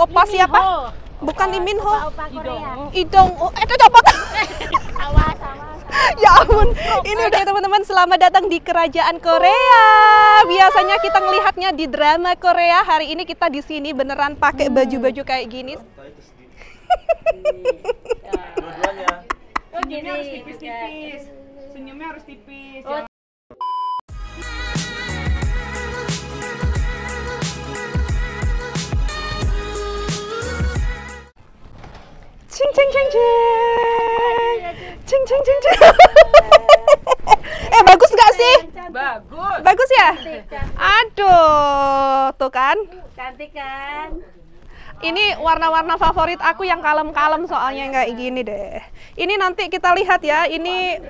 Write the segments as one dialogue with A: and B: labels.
A: Opa
B: Lee
A: siapa?
B: Ho.
A: Bukan Lee Min Ho.
B: Opa Korea.
A: Idong. Oh, eh, itu copot.
B: Awas, awas.
A: ya ampun. Ini udah teman-teman selamat datang di kerajaan Korea. Biasanya kita ngelihatnya di drama Korea. Hari ini kita di sini beneran pakai baju-baju kayak gini.
C: Dua-duanya.
B: Oh, gini
D: harus tipis-tipis. Senyumnya harus tipis.
B: Oh,
A: Cing cing cing cing. Cing cing cing cing. eh bagus nggak sih?
D: Bagus.
A: Bagus ya? Aduh, tuh kan.
B: Cantik kan?
A: Ini warna-warna favorit aku yang kalem-kalem soalnya kayak gini deh. Ini nanti kita lihat ya, ini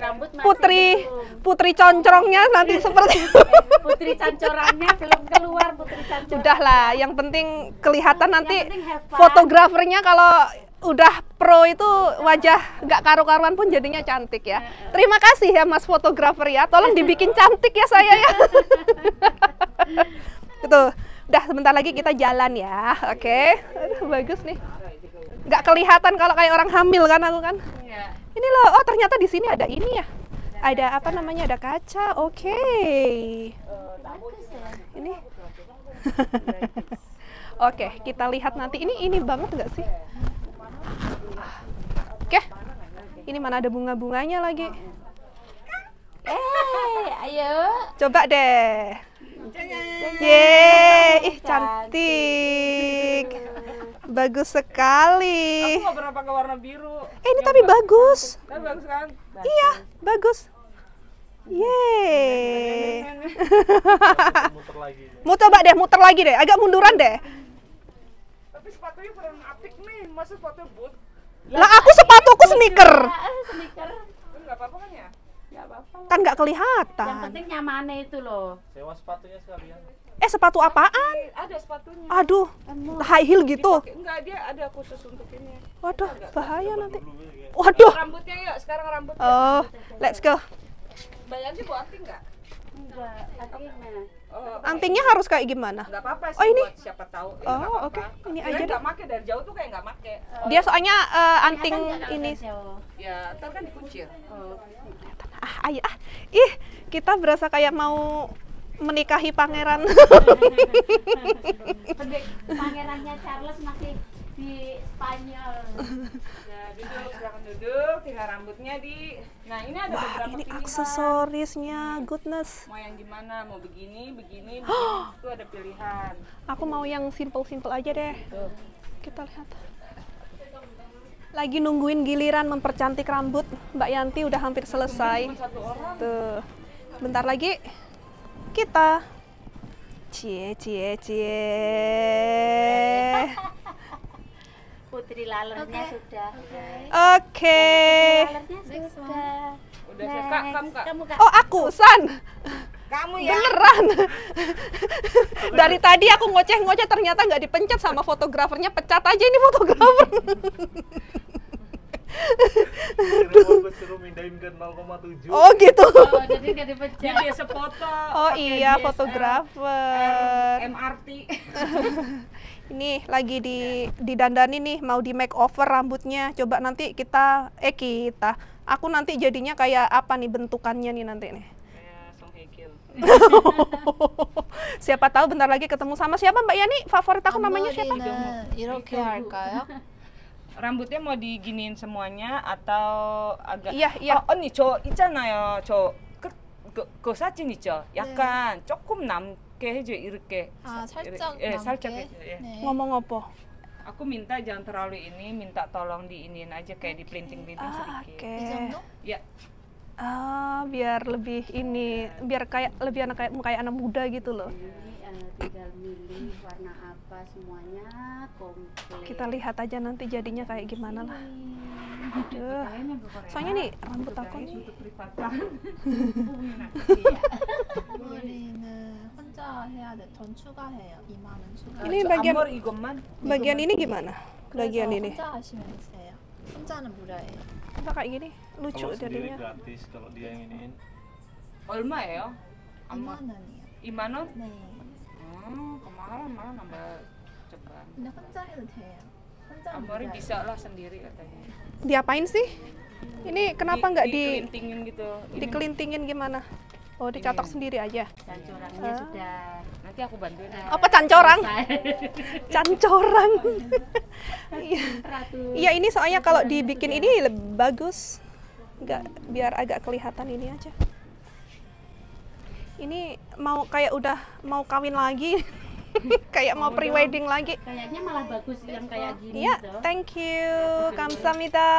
A: putri putri concrongnya nanti seperti
B: Putri cancorannya belum keluar putri cancoran.
A: Udahlah, yang penting kelihatan nanti fotografernya kalau udah pro itu wajah nggak karu-karuan pun jadinya cantik ya. Terima kasih ya Mas fotografer ya, tolong dibikin cantik ya saya ya. Itu, udah sebentar lagi kita jalan ya, oke? Aduh, bagus nih. Nggak kelihatan kalau kayak orang hamil kan aku kan.
B: Iya.
A: Ini loh, oh ternyata di sini ada ini ya. Ada apa namanya? Ada kaca. Oke.
B: Ya.
A: Ini. Oke, kita lihat nanti. Ini ini banget nggak sih? Oke. Ini mana ada bunga-bunganya lagi.
B: Eh, ayo.
A: Coba deh. Yeay, ih cantik. Bagus sekali.
D: Aku nggak pernah pakai warna biru.
A: Eh, ini tapi bagus.
D: Tapi bagus kan?
A: Iya, bagus. Yeay.
C: Muter lagi.
A: Mau coba deh, muter lagi deh. Agak munduran deh.
D: Tapi sepatunya kurang. Masa sepatu boot?
A: Lah aku sepatuku sneaker.
B: Ah, sneaker.
D: Kan nggak apa-apa kan ya?
B: Nggak apa-apa.
A: Kan nggak
B: Yang
A: kelihatan.
B: penting nyamannya itu loh.
C: Sewa sepatunya sekalian.
A: Eh, sepatu apaan?
D: Ada sepatunya.
A: Aduh, high heel gitu.
D: Enggak, dia ada khusus untuk ini.
A: Waduh, bahaya nanti.
C: Kayak
A: Waduh.
D: Rambutnya yuk, sekarang rambut.
A: Oh, let's go.
D: Mbak Yanti bawa
B: Enggak, akhirnya.
D: Oh,
A: Antingnya harus kayak gimana?
D: nggak apa-apa sih
A: Oh, ini?
D: buat siapa tahu. Ini
A: Oh, oke. Ini
D: Kirain
A: aja
D: nggak make dari jauh tuh kayak nggak make.
A: Dia soalnya eh, anting
B: nggak kalau
A: ini.
D: Ya, ntar kan dikuncir.
B: Oh.
A: Ah, ayo ah. Ih, kita berasa kayak mau menikahi pangeran.
B: Pangerannya Charles masih di Spanyol.
D: Nah, duduk, silakan duduk. Tinggal rambutnya di. Nah, ini ada
A: Wah,
D: beberapa
A: ini
D: pilihan.
A: aksesorisnya. Goodness.
D: Mau yang gimana? Mau begini, begini, begini. Itu ada pilihan.
A: Aku mau yang simple-simple aja deh.
D: Tuh.
A: Kita lihat. Lagi nungguin giliran mempercantik rambut. Mbak Yanti udah hampir selesai. Tuh. Bentar lagi kita cie cie cie.
B: Putri lalernya sudah.
A: Oke.
B: Lalernya sudah.
D: Udah kak, kamu kak.
B: Kamu kak.
A: Oh, aku San.
D: Kamu ya.
A: Beneran. Dari tadi aku ngoceh-ngoceh ternyata nggak dipencet sama fotografernya. Pecat aja ini fotografer.
C: Suruh mindahin ke 0,7.
A: Oh gitu.
B: Oh, jadi nggak dipecat.
D: Dia biasa foto.
A: Oh iya,
D: DSLR,
A: fotografer.
D: MRT.
A: Ini lagi di didandani nih, mau di make over rambutnya. Coba nanti kita eh kita. Aku nanti jadinya kayak apa nih bentukannya nih nanti nih. Siapa tahu bentar lagi ketemu sama siapa Mbak Yani? Favorit aku namanya siapa?
E: 앞
D: Rambutnya mau diginiin semuanya atau agak
A: Iya, iya.
D: 어, 언니 저 있잖아요. 저그 그, 그 사진 있죠. 약간 조금 남게 해줘 이렇게.
E: 아
D: 사-
E: 살짝
D: 예,
E: 남게.
D: 살짝 해줘. 예.
E: 네.
A: Ngomong apa?
D: Aku minta jangan terlalu ini, minta tolong diinin aja kayak di printing-printing
A: Ah,
D: sedikit.
A: oke.
E: 이 정도?
D: Ya,
A: Ah, biar lebih ini, biar kayak lebih anak kayak kayak anak muda gitu loh.
B: Ini eh, tinggal milih warna apa semuanya komplit.
A: Kita lihat aja nanti jadinya kayak gimana lah. Aduh.
D: kayaknya gue Korea.
A: Soalnya nih rambut aku nih.
D: Untuk privatan.
E: 앞머리는 혼자 해야 돼. 전 추가해요. 2만 원 추가.
A: Ini
D: 저
A: bagian
D: 앞머리 이것만
A: bagian ini gimana? Bagian
E: 그래서
A: ini.
E: 혼자 하시면 되세요. 혼자는 무료예요.
A: Apa kayak gini? Lucu
C: Kalau sendiri
A: jadinya.
C: gratis, kalau dia yang iniin.
D: 얼마예요?
E: 2만
D: 앞머
E: 원이요.
D: 2만 원?
E: 네.
D: 음, 그만 하나 nambah cepet. kan.
E: 근데 혼자 해도 돼요. 혼자
D: Amori bisa lah sendiri katanya.
A: Diapain sih? Ini kenapa nggak di
D: dikelintingin gitu? Ini
A: dikelintingin gimana? Oh, dicatok
D: Ini.
A: sendiri aja.
B: Cancorangnya
A: Ah.
B: sudah
D: nanti aku bantuin. ya.
A: Apa cancorang?
B: selesai.
A: Cancorang. Iya.
B: Ratu.
A: Iya, ini soalnya kalau dibikin ini lebih bagus. Nggak biar agak kelihatan ini aja. Ini mau kayak udah mau kawin lagi. kayak mau pre-wedding lagi.
B: Kayaknya malah bagus yang kayak gini
A: Iya,
B: tuh.
A: thank you. Kamsahamnida.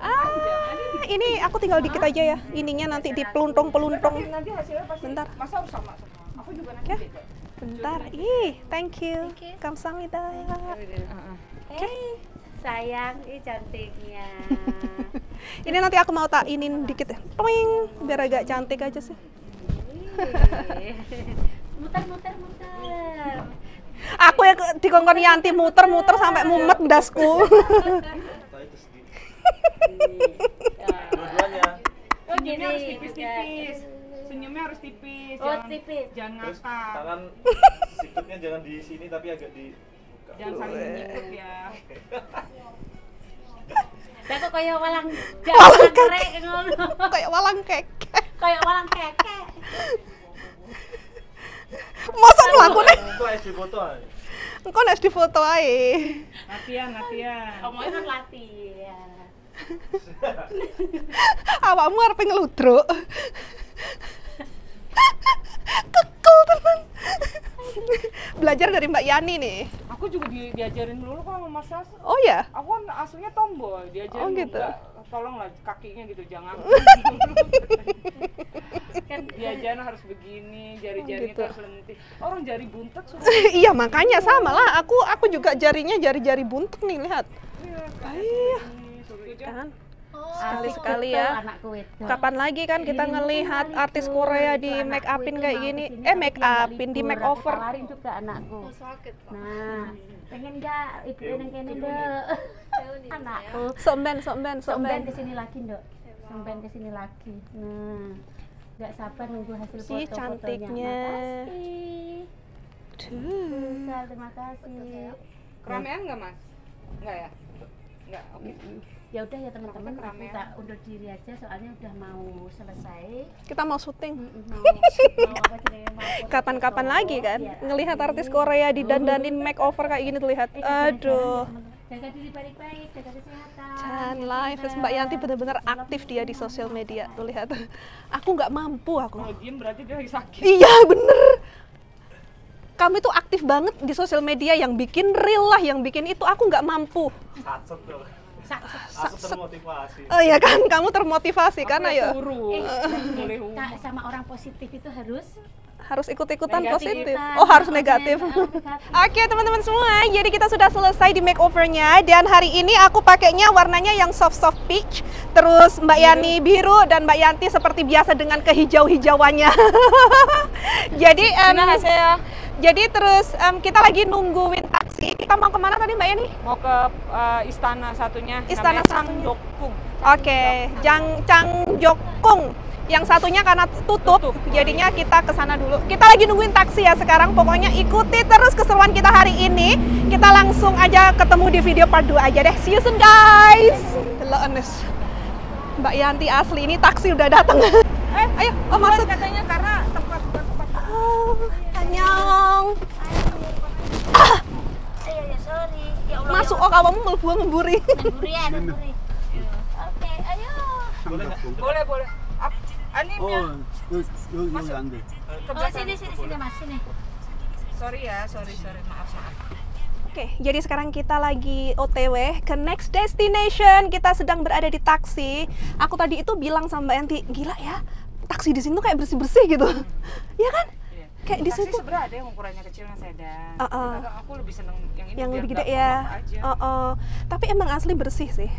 A: Ah, ini aku tinggal dikit aja ya. Ininya nanti dipeluntung-peluntung.
D: Nanti hasilnya pasti
A: Bentar.
D: masa harus sama semua. Aku juga nanti
A: Ya.
D: beda.
A: Bentar. Ih, thank you. Kamsahamnida.
D: Heeh.
B: Eh, sayang, ih cantiknya.
A: Ini nanti aku mau tak inin dikit ya. Toing, biar agak cantik aja sih.
B: Muter, muter, muter.
A: Aku ya dikongkon Yanti muter-muter sampai mumet dasku.
C: Dua-duanya.
D: Oh,
B: Gini,
D: harus tipis-tipis. Senyumnya harus tipis.
B: Oh,
D: jangan,
B: tipis.
D: Jangan
C: Terus
D: ngakak.
C: tangan sikutnya jangan di sini tapi agak di buka.
D: Jangan saling menyikut ya.
B: Lah kok kayak walang jalan kerek ngono.
A: Kayak walang kek.
B: Kayak walang keke.
A: Masa melakukan
C: Itu SD foto aja.
A: engko nek di foto ae.
D: Latihan, latihan.
B: Omongnya kan latihan.
A: Awakmu arep ngeludruk. Belajar dari Mbak Yani nih.
D: Aku juga di, diajarin dulu kok sama Mas Sas.
A: Oh ya?
D: Aku kan aslinya tomboy, diajarin
A: Oh, gitu.
D: juga. Tolonglah kakinya gitu jangan. kan diajarin harus begini, jari-jarinya
A: gitu.
D: tuh harus lentik. Orang jari buntet suruh
A: iya makanya sama lah. Aku aku juga jarinya jari-jari buntek nih lihat.
D: iya,
A: Iya.
D: suruh.
A: Kan?
E: 어,
A: Sekali-sekali
B: Betul,
A: ya. Kapan lagi kan kita ngelihat artis Korea di make upin kayak gini? Eh make upin di make over.
B: Tawarin juga anakku. Nah, pengen nggak ibu yang kene dok? Anakku.
A: Somben, somben,
B: Somben
A: somben.
B: ke sini lagi dok. Somben ke sini lagi. Nah, nggak sabar nunggu hasil
A: Si
B: foto-fotonya.
A: cantiknya.
B: Terima kasih.
D: Keramaian nggak mas? Nggak ya? Nggak, oke.
B: Ya udah ya teman-teman, aku tak undur diri aja soalnya udah mau selesai.
A: Kita mau syuting. Kapan-kapan lagi kan
B: Iya.
A: ngelihat artis Korea didandanin makeover kayak gini tuh lihat.
B: Eh,
A: Aduh.
B: ya. Jaga diri baik-baik, jaga kesehatan.
A: Chan
B: ya,
A: live,
B: pintar.
A: Mbak Yanti benar-benar aktif dia di sosial media tuh lihat. Aku nggak mampu aku.
D: Kalau diem berarti dia lagi sakit.
A: Iya bener. Kamu itu aktif banget di sosial media yang bikin real lah, yang bikin itu aku nggak mampu.
C: Satset tuh. Aku termotivasi.
A: Oh iya kan, kamu termotivasi kan
D: Aku
A: ayo.
D: suruh.
B: Eh,
D: Boleh
B: Kak, sama orang positif itu harus
A: Harus ikut-ikutan positif. Oh harus negatif.
B: negatif.
A: Oke teman-teman semua, jadi kita sudah selesai di makeovernya dan hari ini aku pakainya warnanya yang soft soft peach, terus Mbak Yani biru dan Mbak Yanti seperti biasa dengan kehijau-hijauannya. jadi em,
D: saya
A: jadi terus em, kita lagi nungguin Kita mau ke mana tadi Mbak Yani?
D: mau ke eh, istana satunya.
A: Istana satunya. Oke, Jang Changjokung. Yang satunya karena tutup,
D: Tutup.
A: jadinya kita ke sana dulu. Kita lagi nungguin taksi ya sekarang. Pokoknya ikuti terus keseruan kita hari ini. Kita langsung aja ketemu di video part 2 aja deh. See you soon guys. Hello Anes. Mbak Yanti asli ini taksi udah datang.
D: Eh,
A: Ayo, oh masuk.
D: katanya karena tempat tempat
A: Oh, annyeong.
B: Ya Allah,
A: Masuk ya. oh kamu melebu ngemburi.
B: Ngemburi ya, ngemburi. Oke, ayo.
C: Boleh,
D: boleh. boleh.
F: Animnya. Oh, yuk,
D: eh,
B: Oh, sini, sini, sini, Mas, sini.
D: Sorry ya, sorry, sorry, maaf, maaf.
A: Oke, jadi sekarang kita lagi OTW ke next destination. Kita sedang berada di taksi. Aku tadi itu bilang sama Mbak Enti, gila ya, taksi di sini tuh kayak bersih-bersih gitu. Ya kan? Kayak di situ
D: sebenarnya ada yang ukurannya kecil yang sedan. Tapi kadang aku lebih seneng yang ini
A: yang lebih gede ya.
D: aja.
A: Oh, oh. Tapi emang asli bersih sih.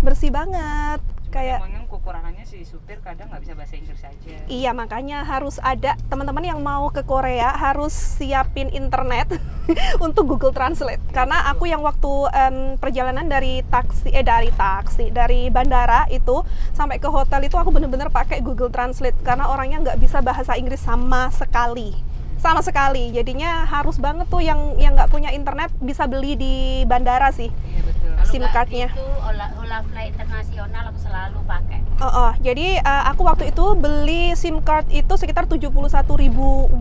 A: Bersih banget. Kayak
D: emang kekurangannya si supir kadang nggak bisa bahasa Inggris aja.
A: Iya makanya harus ada teman-teman yang mau ke Korea harus siapin internet untuk Google Translate karena aku yang waktu em, perjalanan dari taksi eh dari taksi dari bandara itu sampai ke hotel itu aku bener-bener pakai Google Translate karena orangnya nggak bisa bahasa Inggris sama sekali sama sekali. Jadinya harus banget tuh yang yang nggak punya internet bisa beli di bandara sih.
D: Iya.
B: Kalau
A: SIM cardnya.
B: Itu flight internasional aku selalu pakai.
A: Oh, oh. jadi eh, aku waktu itu beli SIM card itu sekitar 71.000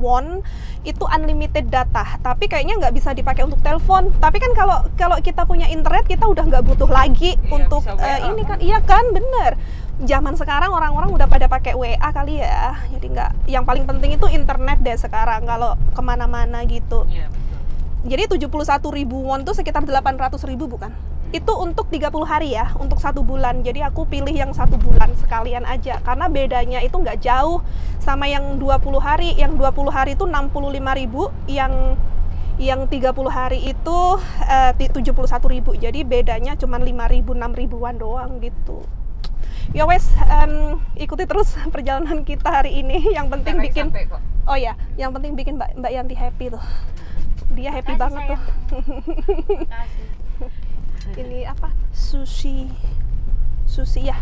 A: won itu unlimited data. Tapi kayaknya nggak bisa dipakai untuk telepon. Tapi kan kalau kalau kita punya internet kita udah nggak butuh lagi
D: Iya,
A: untuk
D: WA.
A: ini kan. Iya kan, bener. Zaman sekarang orang-orang udah pada pakai WA kali ya. Jadi nggak. Yang paling penting itu internet deh sekarang kalau ke mana-mana gitu.
D: Iya betul.
A: Jadi 71.000 won tuh sekitar 800.000 bukan? Itu untuk 30 hari ya, untuk satu bulan. Jadi aku pilih yang satu bulan sekalian aja karena bedanya itu nggak jauh sama yang 20 hari. Yang 20 hari itu 65.000, yang yang 30 hari itu eh, ti- 71.000. Jadi bedanya cuma 5.000 6.000-an doang gitu. Ya wes, em, ikuti terus perjalanan kita hari ini. Yang penting bikin
D: sampai kok.
A: Oh ya, yang penting bikin Mbak, Mbak Yanti happy tuh. Dia happy
B: Makasih,
A: banget tuh. Ini apa? Sushi. Sushi ya.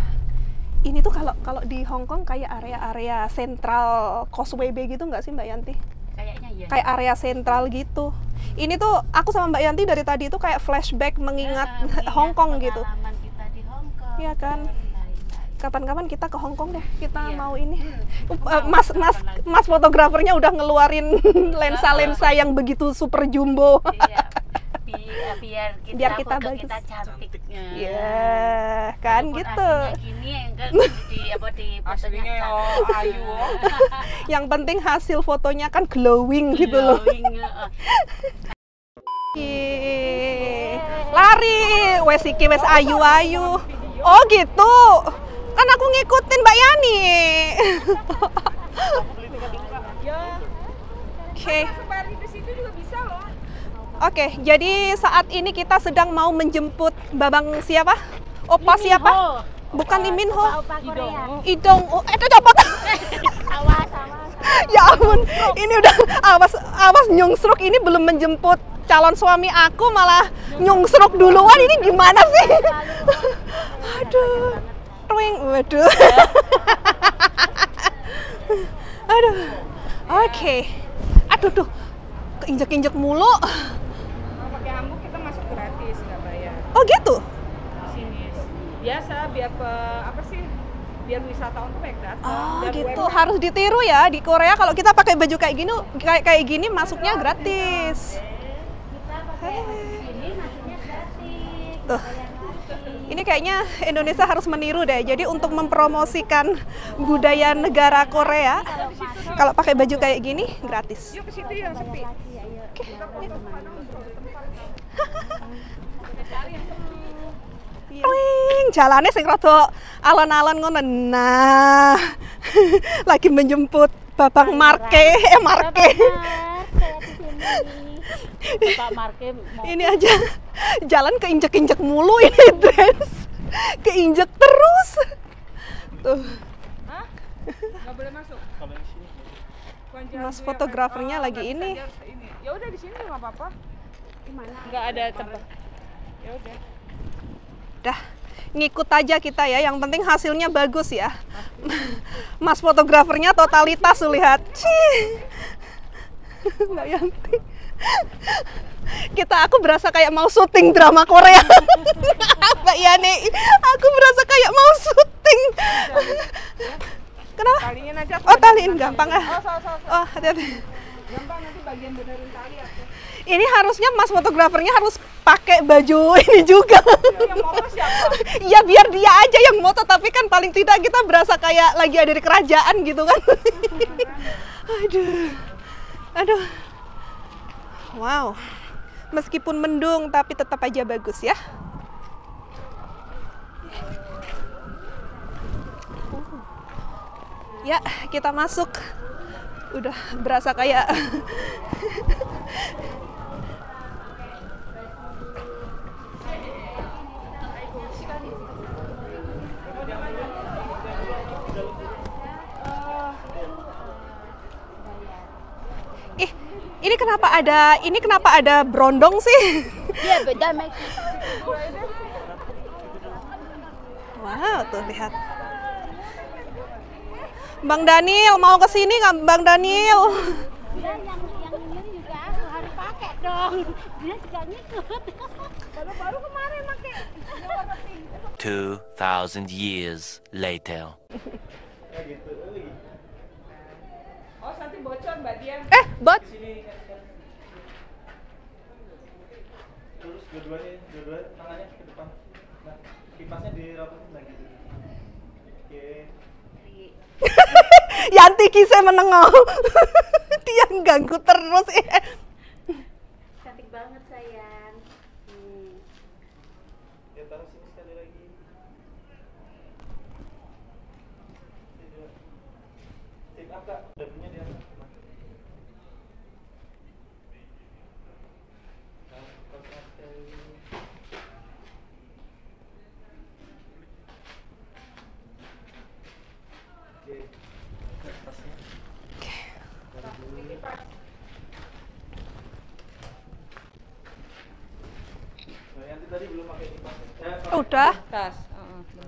A: Ini tuh kalau kalau di Hong Kong kayak area-area sentral Causeway Bay gitu nggak sih Mbak Yanti?
B: Kayaknya iya.
A: Kayak area sentral gitu. Ini tuh aku sama Mbak Yanti dari tadi tuh kayak flashback mengingat
B: Ah, mengingat
A: Hong Kong gitu.
B: kita di Hong Kong.
A: Iya kan? Kapan-kapan kita ke Hong Kong deh. Kita
B: Iya.
A: mau ini.
B: Aku
A: Uh, mas mas mas fotografernya udah ngeluarin lensa-lensa yang begitu super jumbo.
B: Iya. Bi- biar kita,
A: Biar kita
B: foto
A: bagus.
B: kita cantiknya.
A: Iya, kan
B: Walaupun
A: gitu.
B: aslinya gini enggak di apa di fotonya
D: Aslinya
B: cantik.
D: oh, ayu. oh.
A: Yang penting hasil fotonya kan glowing gitu loh.
B: Glowing, heeh.
A: Ih, Lari, wes iki wes ayu-ayu. Oh gitu. Kan aku ngikutin Mbak Yani.
D: Ya,
A: Oke.
D: bayar
A: Oke, jadi saat ini kita sedang mau menjemput Babang siapa? Opa siapa? Bukan Lee Min Ho.
B: Opa Korea.
A: Idong. Oh, itu coba.
B: Awas, awas.
A: ya ampun, ini udah awas awas nyungsruk ini belum menjemput calon suami aku malah nyungsruk duluan ini gimana sih? Aduh. Ring, waduh. Aduh. Oke. Aduh tuh. Keinjek-injek mulu.
D: Kalau pakai hamburg kita masuk gratis, nggak bayar.
A: Oh gitu.
D: Sini biasa biar pe, apa sih? Biar wisatawan tuh baik datang.
A: Oh
D: Dan
A: gitu, harus ditiru ya di Korea kalau kita pakai baju kayak gini kayak kayak gini masuknya gratis.
B: Kita pakai ini maksudnya gratis.
A: Tuh. Ini kayaknya Indonesia harus meniru deh. Jadi untuk mempromosikan budaya negara Korea, kalau pakai baju kayak gini gratis.
D: Yuk ke situ yang sepi.
A: Wing, jalannya sing rada alon-alon ngono. Nah, lagi menjemput Babang Marke, eh Marke.
B: Pak Marke mau
A: Ini aja jalan keinjek-injek mulu ini dress. Keinjek terus. Tuh,
D: Hah? Boleh masuk.
C: Kalau yang sini
D: Bukan
A: Mas
D: jalan
A: fotografernya
D: dia,
A: lagi ini.
D: Ya udah di sini nggak apa-apa. Nggak ada tempat. Ya udah.
A: Dah ngikut aja kita ya. Yang penting hasilnya bagus ya. Mas fotografernya totalitas lihat. Mbak Yanti. Kita aku berasa kayak mau syuting drama Korea. Mbak Yani, aku berasa kayak mau syuting. Kenapa?
D: Talinya
A: Oh, taliin gampang ah.
D: Oh,
A: hati-hati.
D: Gampang nanti bagian benerin tali aku.
A: Ini harusnya mas fotografernya harus pakai baju ini juga.
D: Yang mau siapa?
A: ya biar dia aja yang moto, tapi kan paling tidak kita berasa kayak lagi ada di kerajaan gitu kan. Aduh. Aduh. Wow. Meskipun mendung tapi tetap aja bagus ya. Ya, kita masuk. Udah berasa kayak Ih, ini kenapa ada ini kenapa ada brondong sih?
B: Iya beda.
A: Wow, tuh lihat. Bang Daniel mau ke sini nggak Bang Daniel?
B: yang dong. Dia juga ngikut.
A: Baru-baru kemarin pakai
G: 2,000 years later.
D: Oh, nanti bocor Mbak Dian.
A: Eh, bot.
C: Sini kan, kan. Terus dua-duanya, dua-dua tangannya ke depan. Nah, kipasnya dirapatin lagi. Oke.
A: Yanti kisah menengok. Dia ganggu terus.
B: Cantik banget sayang. Hmm.
C: Ya taruh sini sekali lagi. Sit up kak, dagunya di atas. Nah, kosong sekali. Oke, Ke atasnya. Taruh dulu. Nah, Yanti tadi belum pakai kipas. Eh, pakai
A: Udah.
D: Tas.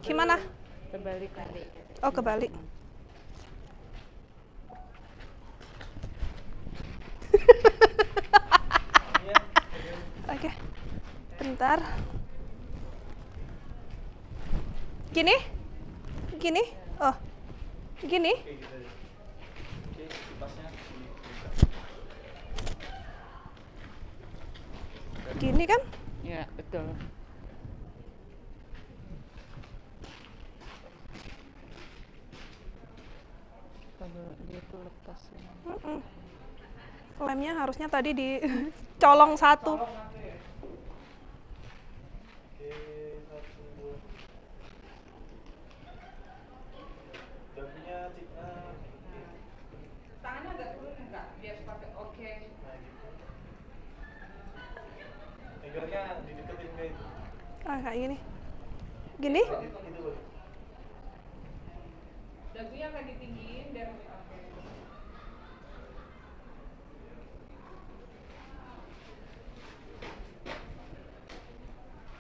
A: Gimana?
D: Terbalik balik.
A: Oh, kebalik. Oke. Bentar. Gini? Gini? Oh. Gini? Gini kan?
D: Ya, betul. Kalau dia itu lepas ya.
A: Lemnya harusnya tadi dicolong satu.
C: Ah, oke.
D: Tangannya agak turun enggak? Biar pakai oke.
C: Nah, gitu. Fingernya dideketin kayak itu.
A: Ah, kayak gini. Gini?
C: Gitu, gitu, Bang.
D: Dagunya agak ditinggiin biar oke.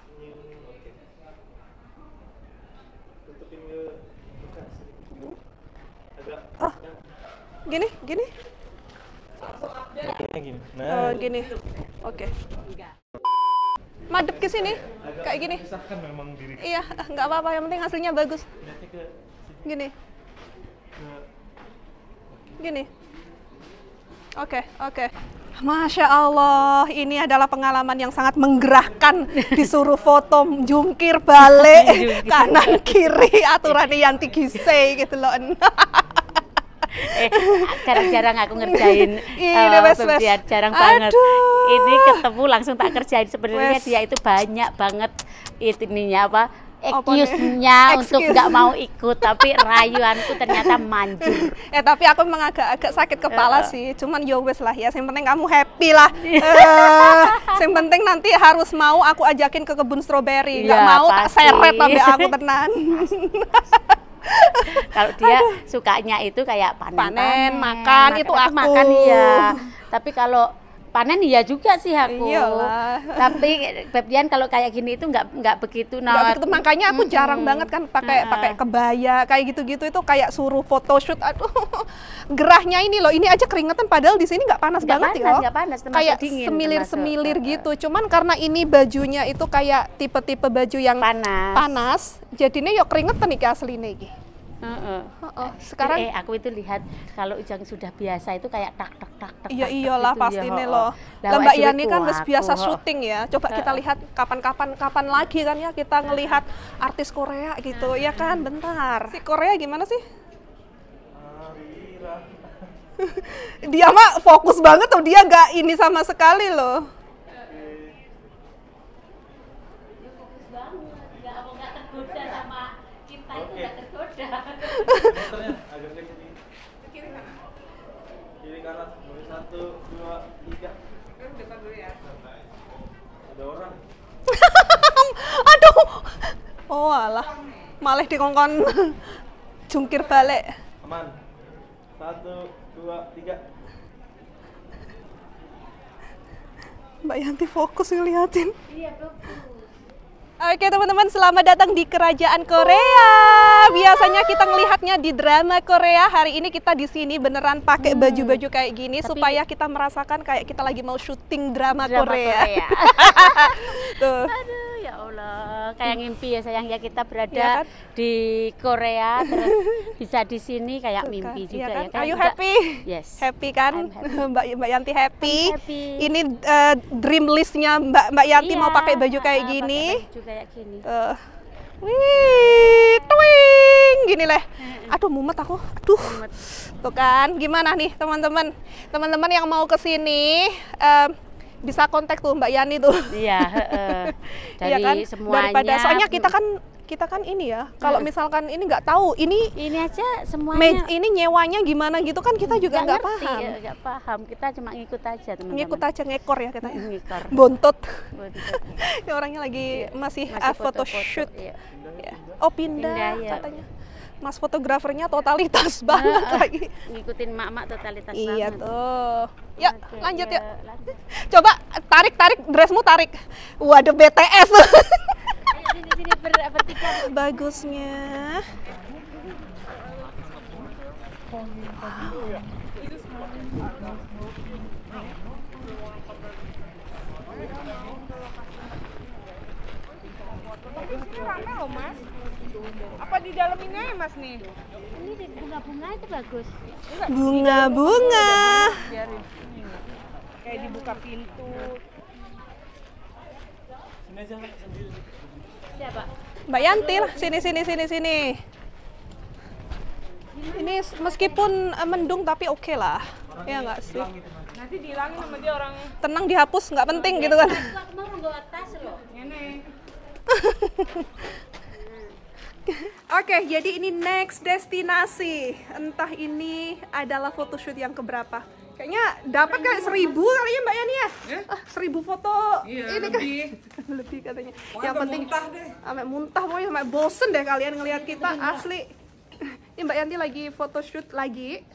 C: Senyum, oke. Tutupin ke muka sedikit. Agak.
A: Ah. Gini? Gini?
C: Kayak gini.
A: Oh, gini. Oke. Madep ke sini. Kayak gini.
C: memisahkan memang diri.
A: Iya, nggak apa-apa. Yang penting hasilnya bagus. Gini. Gini. Oke, oke. Masya Allah, ini adalah pengalaman yang sangat menggerahkan. Disuruh foto jungkir balik kanan kiri aturan yang tinggi gitu loh.
B: eh jarang-jarang aku ngerjain
A: Ini, wes, wes.
B: Febian, jarang banget
A: Aduh.
B: ini ketemu langsung tak kerjain sebenarnya dia itu banyak banget itu ininya apa excuse-nya untuk nggak mau ikut tapi rayuanku ternyata manjur
A: Eh tapi aku memang agak-agak sakit kepala
B: eh.
A: sih. Cuman yo wes lah ya. Yang penting kamu happy lah. Eh, yang penting nanti harus mau aku ajakin ke kebun stroberi. Nggak
B: Iya,
A: mau tak
B: pasti.
A: seret sampai aku tenan.
B: kalau dia sukanya itu kayak panen
A: Panen, makan, itu aku.
B: makan iya. Tapi kalau panen iya juga sih aku
A: Iyalah.
B: tapi Febian kalau kayak gini itu nggak nggak begitu nah
A: begitu, makanya aku jarang
B: Mm-mm.
A: banget kan pakai
B: Mm-mm.
A: pakai kebaya kayak gitu-gitu itu kayak suruh photoshoot. Aduh, gerahnya ini loh. Ini aja keringetan padahal di sini nggak panas
B: Nggak
A: banget
B: panas,
A: ya.
B: nggak panas, termasuk
A: kayak
B: dingin,
A: semilir-semilir
B: termasuk,
A: gitu. Cuman karena ini bajunya itu kayak tipe-tipe baju yang
B: panas
A: panas, jadinya yo keringetan iki asline iki.
B: Heeh.
A: Heeh, Sekarang
B: eh aku itu lihat kalau yang sudah biasa itu kayak tak tak tak tak
A: Iya iyalah
B: gitu,
A: pasti
B: ya,
A: nih
B: heeh.
A: loh.
B: Lah,
A: Mbak Yani kan
B: aku,
A: biasa syuting ya. Coba kita
B: Heeh.
A: lihat kapan-kapan kapan lagi kan ya kita ngelihat artis Korea gitu. Ya kan, bentar. Si Korea gimana sih?
C: Arira.
A: Dia mah fokus banget tuh, dia gak ini sama sekali loh.
C: Oke. Muternya agak ke sini. Kiri kanan. Mulai satu, dua, tiga.
D: Depan dulu ya.
C: Ada orang.
A: Aduh. Oh alah. Malah dikongkon jungkir balik.
C: Aman. Satu, dua, tiga.
A: Mbak Yanti fokus ngeliatin.
B: iya bagus
A: Oke teman-teman, selamat datang di Kerajaan Korea. Biasanya kita ngelihatnya di drama Korea. Hari ini kita di sini beneran pakai baju-baju kayak gini
B: Tapi-
A: supaya kita merasakan kayak kita lagi mau syuting drama,
B: Drama
A: Korea.
B: Korea.
A: Tuh.
B: Aduh, ya Allah, kayak ngimpi ya sayang ya kita
A: Iya
B: berada
A: kan?
B: di Korea terus bisa di sini kayak
A: Tuh
B: mimpi
A: kan,
B: juga
A: iya
B: ya.
A: kan?
B: Kayak
A: Are you
B: juga-
A: happy?
B: Yes.
A: Happy kan?
B: I'm happy.
A: Mbak Mbak Yanti happy.
B: I'm happy.
A: Ini eh, dream listnya Mbak Mbak Yanti mau
B: Iya,
A: pakai baju kayak
B: ah, pakai
A: gini.
B: baju kayak gini.
A: Tuh. Wih, twing, gini leh. Aduh, mumet aku. Aduh.
B: Mumet.
A: Tuh kan, gimana nih teman-teman? Teman-teman yang mau ke sini em, bisa kontak tuh Mbak Yani tuh.
B: Iya, heeh. Dari
A: Iya kan?
B: semuanya.
A: Daripada soalnya kita kan kita kan ini ya. Kalau misalkan ini nggak tahu, ini
B: ini aja semuanya
A: ini nyewanya gimana gitu kan kita juga nggak paham.
B: ya, nggak paham. Kita cuma ngikut aja teman-teman.
A: Ngikut aja ngekor ya kita ya.
B: Ngikor.
A: Bontot.
B: Bontot.
A: Ya, orangnya lagi masih,
B: Masih
A: ah,
B: foto-foto,
A: photoshoot.
B: iya.
A: Ya. Oh pindah,
B: Pindah, ya.
A: katanya. Mas fotografernya totalitas banget
B: Heeh.
A: lagi.
B: Ngikutin mak-mak totalitas
A: Iya
B: banget.
A: tuh. Ya,
B: Oke,
A: lanjut
B: ya,
A: yuk.
B: lanjut.
A: Coba tarik tarik dressmu tarik. Waduh BTS.
B: Ayo sini sini ber, bertiga.
A: Bagusnya.
D: Ini rame loh mas. Apa di dalam ini aja mas nih?
B: Ini di bunga-bunga itu bagus.
A: Bunga-bunga.
D: Biarin. Kayak dibuka pintu.
C: Sini aja Kak, sendiri.
B: Siapa?
A: Mbak Yanti lah, sini sini sini sini. Ini meskipun eh, mendung tapi oke lah. Ya nggak sih?
D: Nanti dihilangin sama dia orang
A: Tenang dihapus nggak penting gitu kan.
B: Aku mau bawa tas loh.
D: ini.
A: Oke, jadi ini next destinasi. Entah ini adalah photoshoot yang keberapa. Kayaknya dapat kali seribu kali ya Mbak Yani ya? Ah, seribu foto
D: Iya,
A: ini kan.
D: lebih.
A: lebih katanya.
D: Pokoknya
A: yang penting
D: muntah deh.
A: Sampai muntah pokoknya sampai bosen deh kalian ngelihat kita asli. Ini Mbak Yanti lagi photoshoot lagi.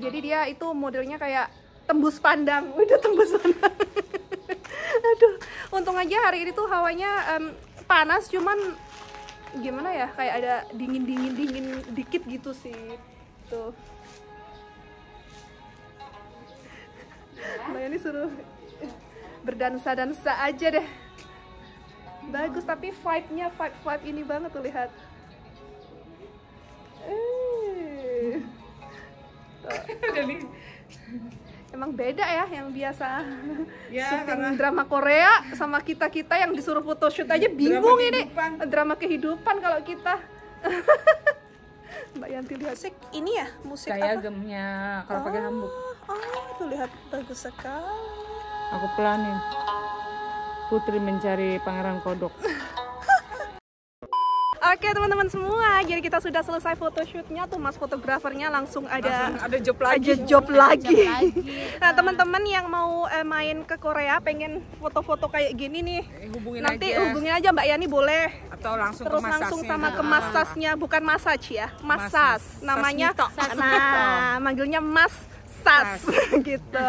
A: Jadi dia itu modelnya kayak tembus pandang. Udah tembus pandang. Aduh, untung aja hari ini tuh hawanya em, panas cuman gimana ya kayak ada dingin dingin dingin dikit gitu sih tuh Mbak Yani suruh berdansa-dansa aja deh bagus tapi vibe-nya vibe vibe ini banget tuh lihat Eh. Tuh. Emang beda ya yang biasa
D: Ya,
A: syuting
D: karena-
A: drama Korea sama kita kita yang disuruh photoshoot aja bingung ini
D: kehidupan.
A: drama kehidupan kalau kita Mbak Yanti lihat sih ini ya musik
D: Kayak
A: apa?
D: gemnya kalau pakai handuk.
A: Oh, tuh lihat bagus sekali.
D: Aku pelanin. Putri mencari pangeran kodok.
A: Oke teman-teman semua, jadi kita sudah selesai photoshootnya tuh mas fotografernya langsung ada
D: Langsung ada job lagi.
A: ada job lagi.
B: lagi.
A: nah teman-teman yang mau eh, main ke Korea pengen foto-foto kayak gini nih,
D: Eh, hubungin
A: nanti
D: aja.
A: hubungin aja Mbak Yani boleh.
D: Atau langsung
A: Terus
D: ke
A: langsung sama ke masasnya, bukan massage ya. Massas. Namanya,
D: Sasmito.
A: nah manggilnya Mas Sas gitu.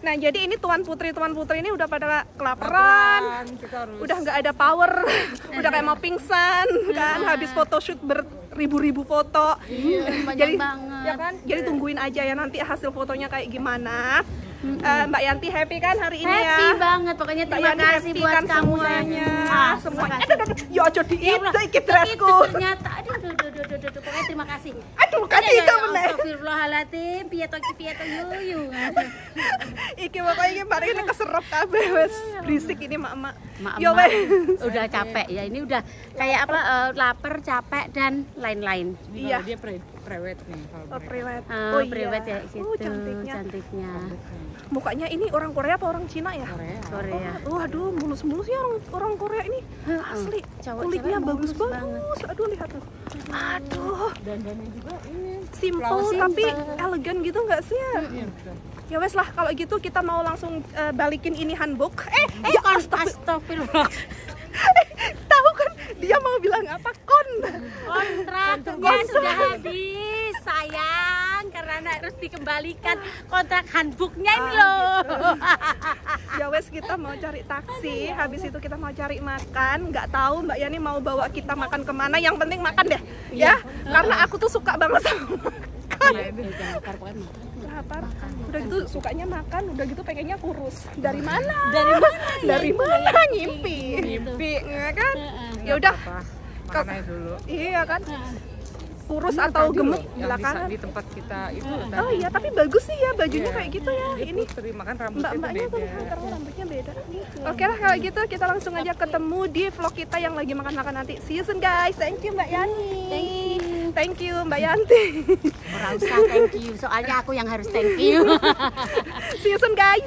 A: Nah jadi ini tuan putri tuan putri ini udah pada kelaparan,
D: harus
A: udah nggak ada power, udah kayak mau pingsan kan, habis photoshoot beribu-ribu foto.
B: banyak
A: jadi
B: banget.
A: ya kan, jadi tungguin aja ya nanti hasil fotonya kayak gimana. Eh, Mbak Yanti happy kan hari ini ya?
B: Happy banget, pokoknya
A: Mbak
B: terima
A: Yani
B: kasih
A: happy
B: buat
A: kan
B: kamu
A: semuanya,
B: Ah,
A: semuanya.
B: terima
A: Aduh, aduh, aduh, ya ojo di
B: Ya Allah,
A: itu, iki dressku.
B: ternyata, aduh, aduh, aduh, aduh, aduh, aduh, pokoknya terima kasih.
A: Aduh, kan
B: Ya, ya,
A: itu
B: ya,
A: bener.
B: Astagfirullahaladzim, piyeto ki piyeto yuyu.
A: Iki pokoknya iki mari ini keserap kabeh wes berisik ini mak-mak.
B: Mak
A: Yo wes.
B: udah capek ya, ini udah kayak apa, eh, lapar, capek, dan lain-lain.
A: Iya.
D: Dia pre prewed nih kalau
A: Oh, priwet.
B: Ah,
A: Oh, iya.
B: priwet ya gitu,
A: Oh, cantiknya.
B: cantiknya.
A: Mukanya ini orang Korea apa orang Cina ya?
D: Korea.
B: Korea.
A: Oh, waduh, mulus-mulus ya orang orang Korea ini. Asli.
B: Cowok-cewek
A: Kulitnya bagus-bagus. Aduh, lihat tuh. Aduh,
D: Dandannya juga ini.
A: simple
B: Simple.
A: tapi elegan gitu nggak sih ya?
D: Betul.
A: Ya wes lah, kalau gitu kita mau langsung eh, balikin ini handbook. Eh, eh, astaga.
B: astagfirullah.
A: Tahu kan dia mau bilang apa? Kon.
B: Kontraknya sudah habis, sayang, karena harus dikembalikan kontrak handbooknya ini
A: Ah,
B: loh.
A: Ya wes kita mau cari taksi. Habis itu kita mau cari makan. Nggak tahu mbak Yani mau bawa kita makan ke mana. Yang penting makan deh ya. Karena aku tuh suka banget sama makan. Lapar udah gitu sukanya makan udah gitu pengennya kurus. Dari mana? Dari mana dari mana? Ngimpi ngimpi ya kan? Ya udah.
D: Dulu.
A: Iya kan kurus atau gemuk
D: yang di,
A: belakangan.
D: di tempat kita itu
A: oh iya tapi bagus sih ya bajunya kayak gitu ya ini.
D: putri makan rambutnya
A: mbak-mbaknya
D: tuh
A: tuh karena rambutnya beda oke lah kalau gitu kita langsung aja ketemu di vlog kita yang lagi makan-makan nanti. See you soon guys. Thank you mbak Yani. Thank you. Mbak Yanti.
B: Ora usah thank you, soalnya aku yang harus thank you.
A: see you soon guys.